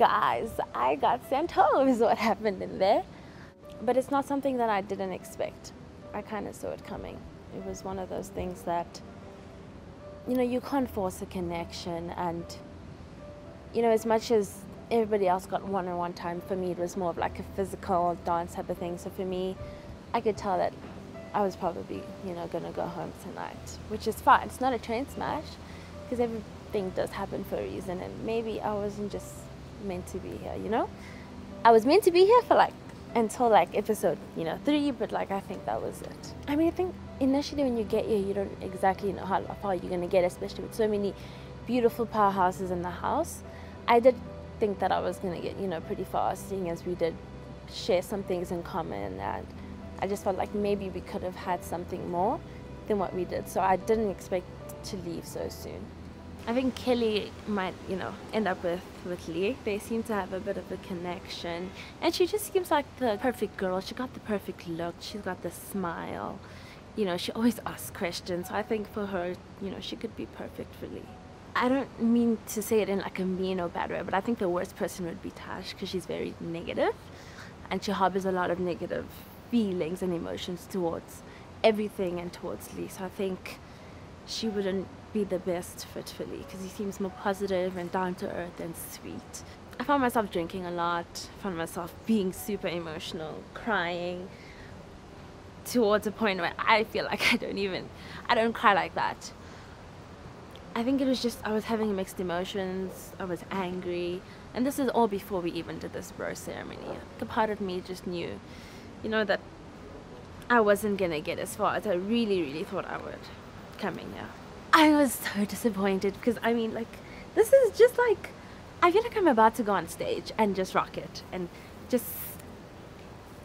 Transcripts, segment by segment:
guys, I got sent home is what happened in there. But it's not something that I didn't expect. I kind of saw it coming. It was one of those things that, you know, you can't force a connection. And, you know, as much as everybody else got one on one time, for me it was more of like a physical dance type of thing. So for me, I could tell that I was probably, you know, gonna go home tonight, which is fine. It's not a train smash because everything does happen for a reason, and maybe I wasn't just meant to be here, you know? I was meant to be here for like until like episode, you know, three, but like I think that was it. I mean, I think initially when you get here, you don't exactly know how far you're gonna get, especially with so many beautiful powerhouses in the house. I did think that I was gonna get, you know, pretty far, seeing as we did share some things in common, and I just felt like maybe we could have had something more than what we did. So I didn't expect to leave so soon. I think Kelly might, you know, end up with, with Lee. They seem to have a bit of a connection. And she just seems like the perfect girl. She got the perfect look. She's got the smile. You know, she always asks questions. So I think for her, you know, she could be perfect for Lee. I don't mean to say it in like a mean or bad way, but I think the worst person would be Tash because she's very negative and she harbors a lot of negative feelings and emotions towards everything and towards Lee. So I think she wouldn't be the best fit for Lee because he seems more positive and down to earth and sweet. I found myself drinking a lot, found myself being super emotional, crying towards a point where I feel like I don't even, I don't cry like that. I think it was just, I was having mixed emotions, I was angry, and this is all before we even did this rose ceremony. A part of me just knew, you know, that I wasn't gonna get as far as I really, really thought I would coming here. I was so disappointed because I mean, like, this is just like, I feel like I'm about to go on stage and just rock it and just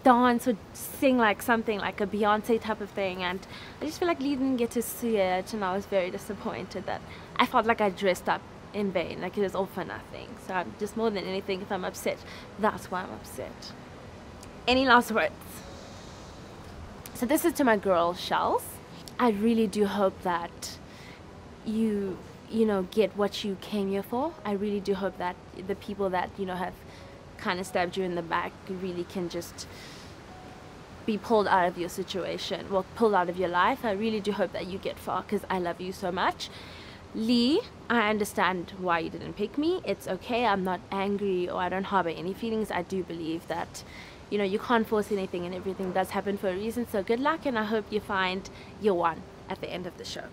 dance or sing like something like a Beyonce type of thing. And I just feel like Lee didn't get to see it and I was very disappointed that I felt like I dressed up in vain like it was all for nothing. So I'm just more than anything if I'm upset that's why I'm upset. Any last words? So this is to my girl Shells. I really do hope that you you know get what you came here for. I really do hope that the people that you know have kind of stabbed you in the back really can just be pulled out of your situation well pulled out of your life. I really do hope that you get far because i love you so much. Lee i understand why you didn't pick me. It's okay. I'm not angry or i don't harbor any feelings. I do believe that you know you can't force anything and everything does happen for a reason. So good luck and i hope you find your one at the end of the show